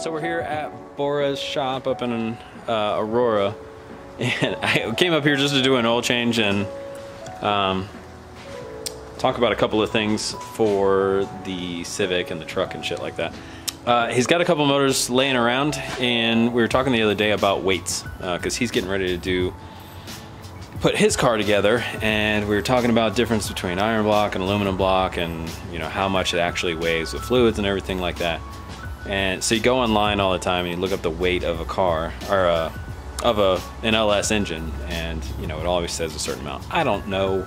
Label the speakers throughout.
Speaker 1: so we're here at Bora's shop up in uh, Aurora, and I came up here just to do an oil change and um, talk about a couple of things for the Civic and the truck and shit like that. Uh, he's got a couple motors laying around, and we were talking the other day about weights because uh, he's getting ready to do put his car together, and we were talking about difference between iron block and aluminum block, and you know how much it actually weighs with fluids and everything like that. And so you go online all the time and you look up the weight of a car or a, uh, of a an LS engine, and you know it always says a certain amount. I don't know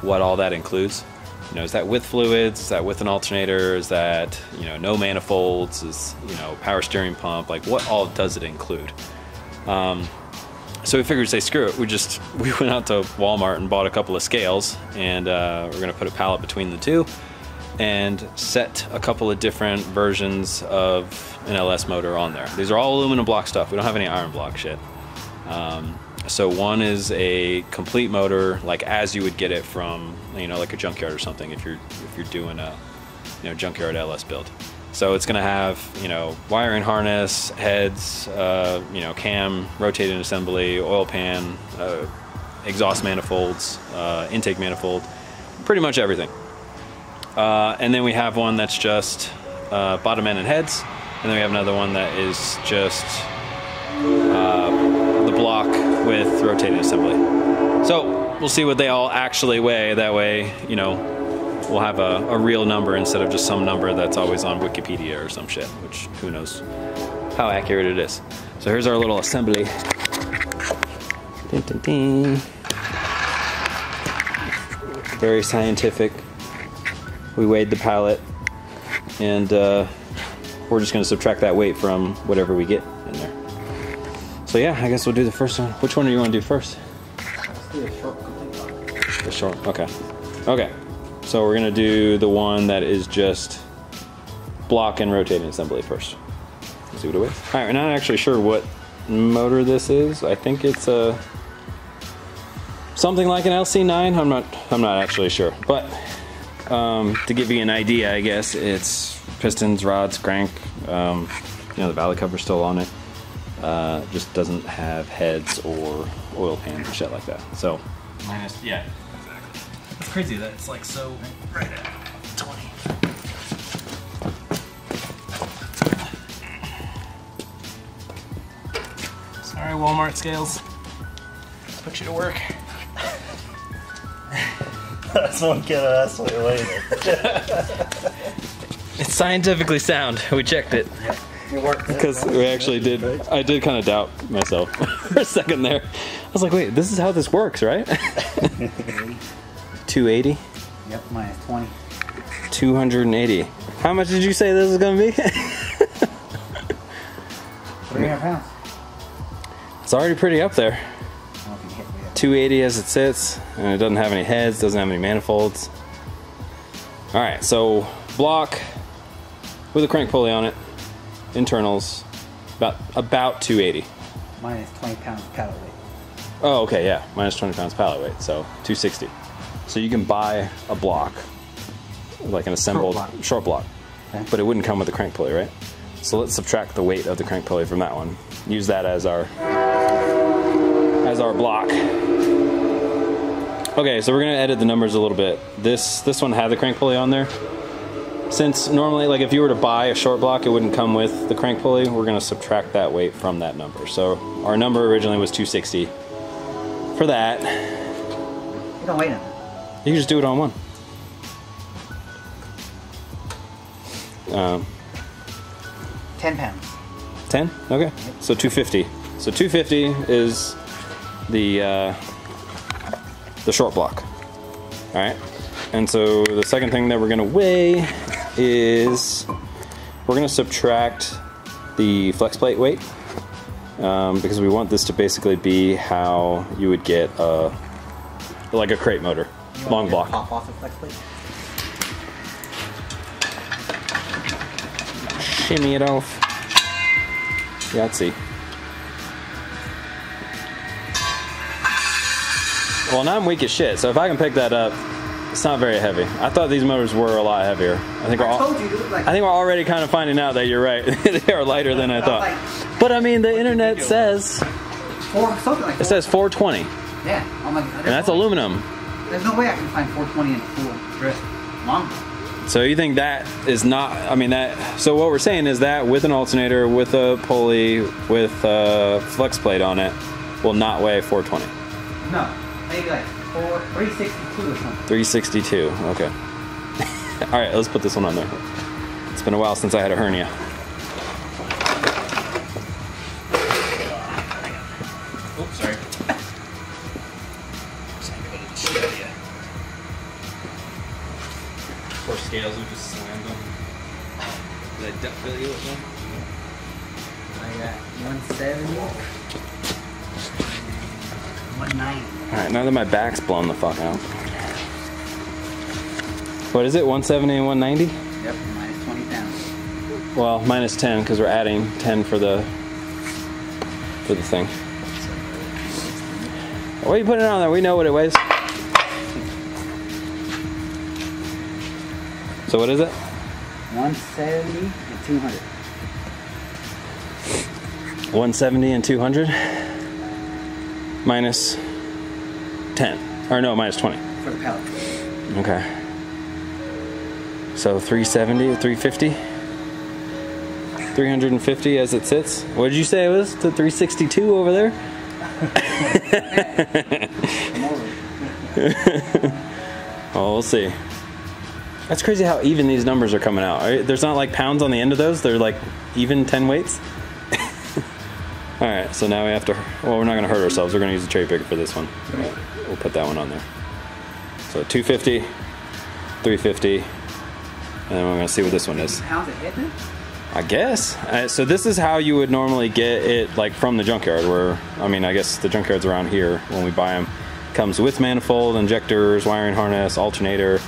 Speaker 1: what all that includes. You know, is that with fluids? Is that with an alternator? Is that you know no manifolds? Is you know power steering pump? Like what all does it include? Um, so we figured, say, screw it. We just we went out to Walmart and bought a couple of scales, and uh, we're gonna put a pallet between the two and set a couple of different versions of an LS motor on there. These are all aluminum block stuff. We don't have any iron block shit. Um, so one is a complete motor, like as you would get it from, you know, like a junkyard or something. If you're if you're doing a, you know, junkyard LS build. So it's going to have, you know, wiring harness, heads, uh, you know, cam, rotating assembly, oil pan, uh, exhaust manifolds, uh, intake manifold, pretty much everything. Uh, and then we have one that's just uh, bottom end and heads. And then we have another one that is just uh, the block with rotating assembly. So we'll see what they all actually weigh. That way, you know, we'll have a, a real number instead of just some number that's always on Wikipedia or some shit, which who knows how accurate it is. So here's our little assembly. Dun, dun, dun. Very scientific we weighed the pallet and uh, we're just going to subtract that weight from whatever we get in there. So yeah, I guess we'll do the first one. Which one do you want to do first? The short, okay. Okay, so we're going to do the one that is just block and rotating assembly first. Let's see what it weighs. All right, we're not actually sure what motor this is. I think it's a something like an LC9. I'm not. I'm not actually sure, but um, to give you an idea, I guess, it's pistons, rods, crank, um, you know, the valley cover's still on it. Uh, just doesn't have heads or oil pan shit like that. So,
Speaker 2: minus, yeah, exactly. It's crazy that it's like so right at 20. Sorry, Walmart scales. Put you to work.
Speaker 3: Someone get us later.
Speaker 1: it's scientifically sound. We checked it. Because we actually did. I did kind of doubt myself for a second there. I was like, wait, this is how this works, right? 280?
Speaker 3: Yep, minus 20.
Speaker 1: 280. How much did you say this is going to be?
Speaker 3: 300 pounds.
Speaker 1: It's already pretty up there. 280 as it sits, and it doesn't have any heads, doesn't have any manifolds. All right, so block with a crank pulley on it, internals, about about 280.
Speaker 3: Minus 20 pounds pallet weight.
Speaker 1: Oh, okay, yeah, minus 20 pounds pallet weight, so 260. So you can buy a block, like an assembled short block, short block okay. but it wouldn't come with a crank pulley, right? So let's subtract the weight of the crank pulley from that one. Use that as our as our block. Okay, so we're gonna edit the numbers a little bit. This this one had the crank pulley on there. Since normally, like if you were to buy a short block, it wouldn't come with the crank pulley. We're gonna subtract that weight from that number. So our number originally was 260. For that,
Speaker 3: you don't weigh it.
Speaker 1: You can just do it on one. Um,
Speaker 3: 10 pounds.
Speaker 1: 10? Okay. So 250. So 250 is the uh, the short block. All right. And so the second thing that we're gonna weigh is we're gonna subtract the flex plate weight um, because we want this to basically be how you would get a like a crate motor, long block.
Speaker 3: Pop off the flex plate.
Speaker 1: Shimmy it off. Yahtzee. Well, now I'm weak as shit, so if I can pick that up, It's not very heavy. I thought these motors were a lot heavier. I think we're
Speaker 3: I
Speaker 1: all,
Speaker 3: you. Like,
Speaker 1: I think we're already kind of finding out that you're right. they are lighter than I thought. But I mean, the internet says
Speaker 3: four, something like
Speaker 1: it says 420,
Speaker 3: Yeah. Oh my God.
Speaker 1: that's aluminum.
Speaker 3: There's no way I can find 420 in full dress long.
Speaker 1: So you think that is not? I mean that. So what we're saying is that with an alternator, with a pulley, with a flex plate on it, will not weigh 420.
Speaker 3: No. Maybe like four, 362 or something.
Speaker 1: 362. Okay. All right, let's put this one on there. It's been a while since I had a hernia.
Speaker 3: 190.
Speaker 1: All right, now that my back's blown the fuck out. What is it? 170 and 190?
Speaker 3: Yep, minus 20 pounds.
Speaker 1: Well, minus 10 because we're adding 10 for the for the thing. What are you putting on there? We know what it weighs. So what is it?
Speaker 3: 170 and 200.
Speaker 1: 170 and 200 minus 10 or no minus 20
Speaker 3: For the pallet.
Speaker 1: okay. So 370 350 350 as it sits? What did you say it was? To 362 over there? Oh we'll see. That's crazy how even these numbers are coming out. There's not like pounds on the end of those? They're like even 10 weights all right so now we have to well we're not going to hurt ourselves we're going to use the cherry picker for this one we'll put that one on there so 250 350 and then we're going to see what this one is
Speaker 3: a head then?
Speaker 1: I guess. Uh, so this is how you would normally get it, like from the junkyard. Where I mean, I guess the junkyard's around here when we buy them. Comes with manifold, injectors, wiring harness, alternator,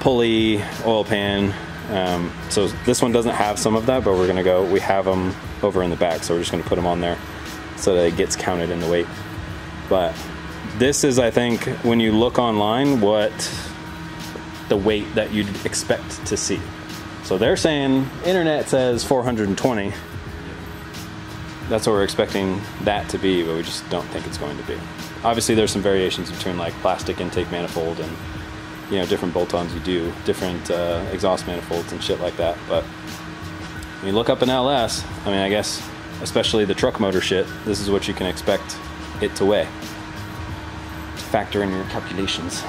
Speaker 1: pulley, oil pan. Um, so this one doesn't have some of that, but we're gonna go. We have them over in the back, so we're just gonna put them on there so that it gets counted in the weight. But this is, I think, when you look online, what the weight that you'd expect to see. So they're saying internet says 420. That's what we're expecting that to be, but we just don't think it's going to be. Obviously, there's some variations between like plastic intake manifold and you know different bolt-ons you do, different uh, exhaust manifolds and shit like that. But when you look up an LS, I mean, I guess especially the truck motor shit, this is what you can expect it to weigh. To factor in your calculations.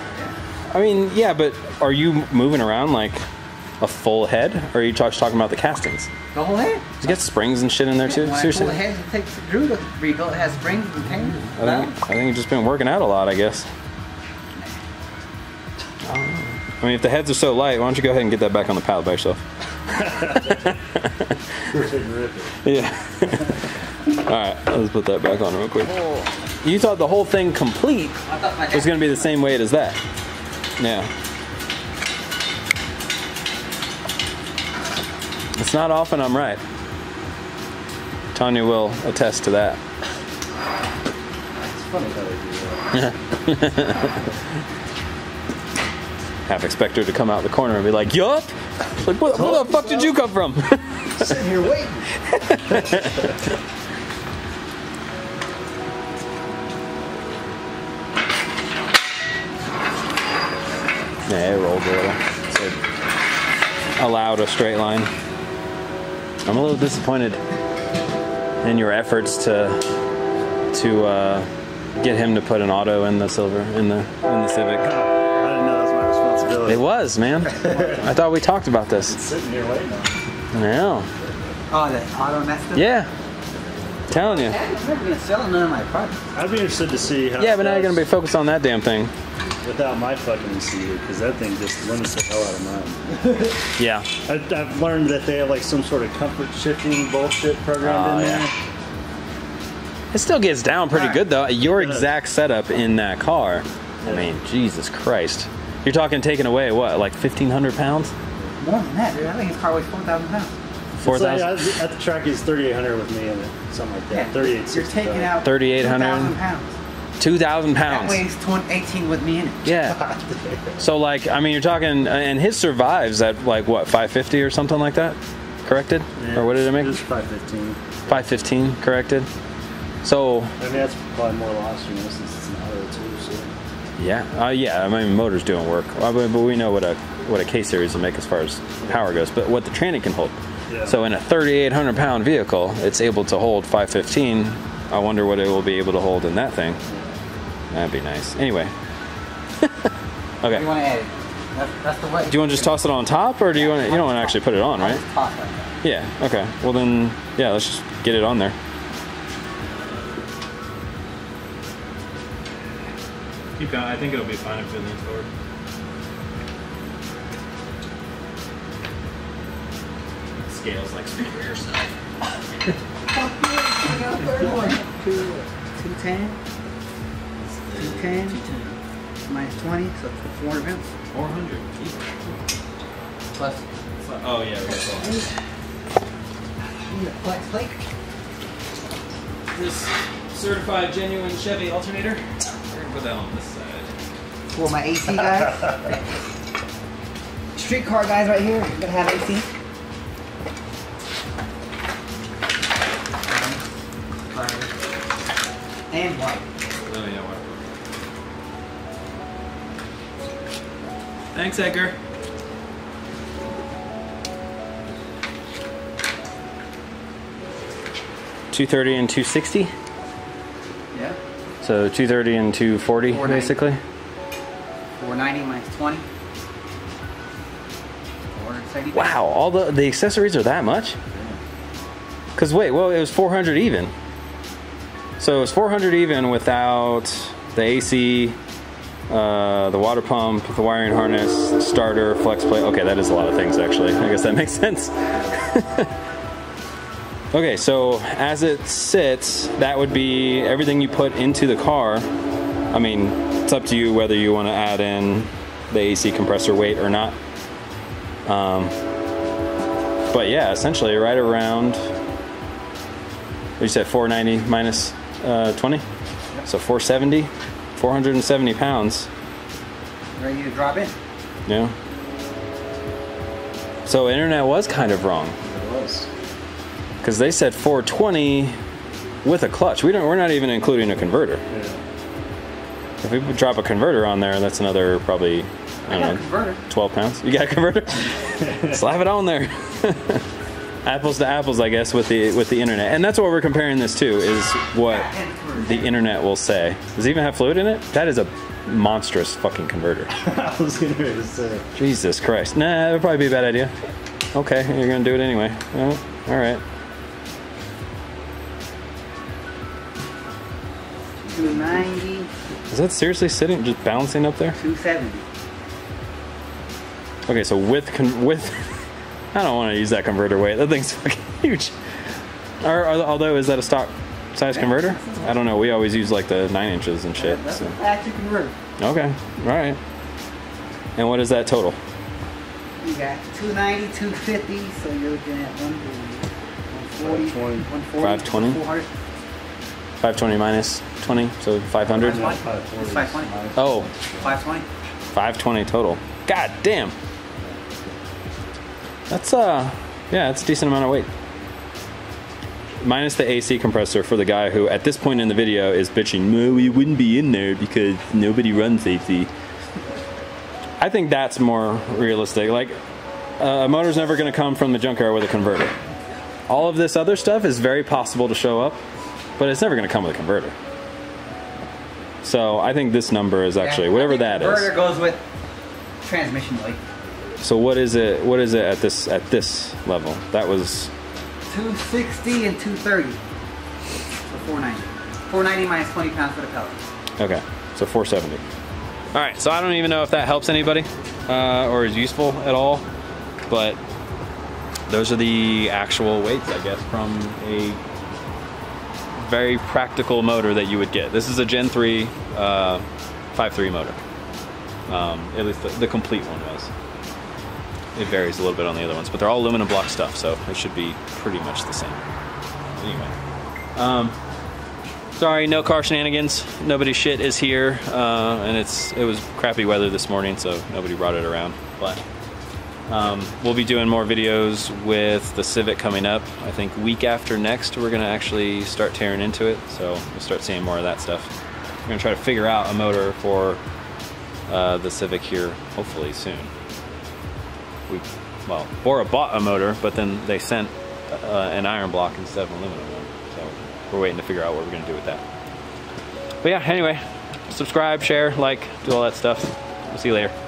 Speaker 1: I mean, yeah, but are you moving around like a full head, or are you just talking about the castings?
Speaker 3: The whole head?
Speaker 1: You get springs and shit in there too.
Speaker 3: Pull
Speaker 1: Seriously,
Speaker 3: the head, it takes Drew to rebuild. It has springs and chains.
Speaker 1: I think I think you've just been working out a lot. I guess. I mean, if the heads are so light, why don't you go ahead and get that back on the pallet by yourself? Yeah. All right, let's put that back on real quick. Oh. You thought the whole thing complete was going to be the same weight as that. Yeah. It's not often I'm right. Tanya will attest to that.
Speaker 4: It's funny how they do that.
Speaker 1: Half expect her to come out the corner and be like, "Yup." Like, what, where the fuck did you come from?
Speaker 4: Sitting here waiting.
Speaker 1: yeah, it rolled a little. So it allowed a straight line. I'm a little disappointed in your efforts to to uh, get him to put an auto in the silver in the in the Civic.
Speaker 4: Responsibility.
Speaker 1: It was, man. I thought we talked about this.
Speaker 4: Sitting here waiting on. it.
Speaker 1: Yeah.
Speaker 3: Oh, the auto messed up?
Speaker 1: Yeah. Telling you.
Speaker 3: I'm never going to sell none of my products.
Speaker 4: I'd be interested to see how.
Speaker 1: Yeah, but now you're gonna be focused on that damn thing.
Speaker 4: without my fucking ECU because that thing just limits the hell out of mine.
Speaker 1: Yeah.
Speaker 4: I, I've learned that they have like some sort of comfort shifting bullshit programmed
Speaker 1: Oh,
Speaker 4: in
Speaker 1: yeah.
Speaker 4: there.
Speaker 1: It still gets down pretty
Speaker 3: Alright.
Speaker 1: good though. Your exact setup in that car. I mean, Jesus Christ. You're talking taking away what, like 1,500 pounds?
Speaker 3: More than that, dude. I think his car weighs 4,000 pounds.
Speaker 1: Four
Speaker 4: It's like. I- at the track is 3800 with me in it, something like that. 38.
Speaker 3: You're taking out
Speaker 1: 3,800.
Speaker 3: 2,000 pounds.
Speaker 1: 2,000
Speaker 3: That
Speaker 1: pounds.
Speaker 3: weighs 20, 18 with me in it.
Speaker 1: Yeah. So like, I mean, you're talking, uh, and his survives at like what 550 or something like that, corrected? Or what did it make?
Speaker 4: Just 515.
Speaker 1: 515 corrected. So
Speaker 4: I mean, that's probably more lost, you know, since
Speaker 1: yeah, uh, yeah. I mean, motor's doing work, Uh, but but we know what a what a K series will make as far as power goes. But what the tranny can hold.
Speaker 4: Yeah.
Speaker 1: So in a 3,800 pound vehicle, it's able to hold 515. I wonder what it will be able to hold in that thing. That'd be nice. Anyway.
Speaker 3: What do
Speaker 1: okay.
Speaker 3: you want to add it? That's, that's the way.
Speaker 1: Do you want to just toss it on top, or do you want to, you don't want to actually put it on, right?
Speaker 3: Toss like that.
Speaker 1: Yeah. Okay. Well then, yeah. Let's just get it on there. Keep going. I think it'll be fine if it leans forward. Scales like speed for yourself.
Speaker 3: Two, 210. 210. Minus 20, so it's 400 pounds.
Speaker 1: 400.
Speaker 3: Plus,
Speaker 1: Oh yeah. we got
Speaker 3: you a flex plate.
Speaker 1: This certified genuine Chevy alternator. We're put that on this side.
Speaker 3: For my AC guys. Streetcar guys right here, gonna have AC. And white.
Speaker 1: Oh yeah. Water. Thanks, Edgar. Two thirty and two sixty. So two thirty and two forty,
Speaker 3: 490.
Speaker 1: basically.
Speaker 3: 490 minus 20.
Speaker 1: Wow, all the the accessories are that much? Cause wait, well it was four hundred even. So it was four hundred even without the AC, uh, the water pump, the wiring harness, starter, flex plate. Okay, that is a lot of things actually. I guess that makes sense. okay, so as it sits, that would be everything you put into the car. I mean, it's up to you whether you want to add in the AC compressor weight or not. Um, but yeah, essentially right around. What you said 490 minus uh, 20, so 470, 470 pounds.
Speaker 3: Ready to drop in.
Speaker 1: Yeah. So internet was kind of wrong
Speaker 4: it was.
Speaker 1: Because they said 420 with a clutch. We don't. We're not even including a converter.
Speaker 4: Yeah.
Speaker 1: If we drop a converter on there, that's another probably. I
Speaker 3: I
Speaker 1: don't know.
Speaker 3: converter.
Speaker 1: 12 pounds. You got a converter? Slap it on there. apples to apples, I guess, with the with the internet, and that's what we're comparing this to is what the internet will say. Does it even have fluid in it? That is a monstrous fucking converter.
Speaker 4: I was to say.
Speaker 1: Jesus Christ. Nah, that would probably be a bad idea. Okay, you're gonna do it anyway. Oh, all right.
Speaker 3: 290,
Speaker 1: Is that seriously sitting, just bouncing up there?
Speaker 3: 270.
Speaker 1: Okay, so with con- with, I don't want to use that converter weight. That thing's fucking huge. Or, or- although is that a stock size converter? I don't know. We always use like the nine inches and shit.
Speaker 3: That's
Speaker 1: So.
Speaker 3: a factory converter.
Speaker 1: Okay, all right. And what is that total?
Speaker 3: You got 290, 250, so you're looking at 140,
Speaker 4: 520.
Speaker 3: 140,
Speaker 1: 520?
Speaker 3: 400.
Speaker 1: 520 minus 20, so 500?
Speaker 4: 520.
Speaker 3: 520.
Speaker 1: Oh,
Speaker 3: 520.
Speaker 1: 520 total. God damn. That's uh yeah, that's a decent amount of weight. Minus the AC compressor for the guy who at this point in the video is bitching, no, we wouldn't be in there because nobody runs AC. I think that's more realistic. Like uh, a motor's never going to come from the junkyard with a converter. All of this other stuff is very possible to show up, but it's never going to come with a converter. So I think this number is actually
Speaker 3: Yeah,
Speaker 1: whatever that is.
Speaker 3: Converter goes with transmission weight.
Speaker 1: So what is it? What is it at this at this level? That was
Speaker 3: 260 and 230 for 490. 490 minus 20 pounds for the pellet.
Speaker 1: okay. So 470. All right. So I don't even know if that helps anybody uh, or is useful at all, but those are the actual weights, I guess, from a very practical motor that you would get. This is a Gen 3 uh, 5.3 motor. Um, at least the, the complete one was. It varies a little bit on the other ones, but they're all aluminum block stuff, so it should be pretty much the same. Anyway, um, sorry, no car shenanigans. Nobody shit is here, uh, and it's it was crappy weather this morning, so nobody brought it around. But um, we'll be doing more videos with the Civic coming up. I think week after next, we're gonna actually start tearing into it, so we'll start seeing more of that stuff. We're gonna try to figure out a motor for uh, the Civic here, hopefully soon. We, well, Bora bought a motor, but then they sent uh, an iron block instead of an aluminum one. So we're waiting to figure out what we're gonna do with that. But yeah, anyway, subscribe, share, like, do all that stuff. We'll see you later.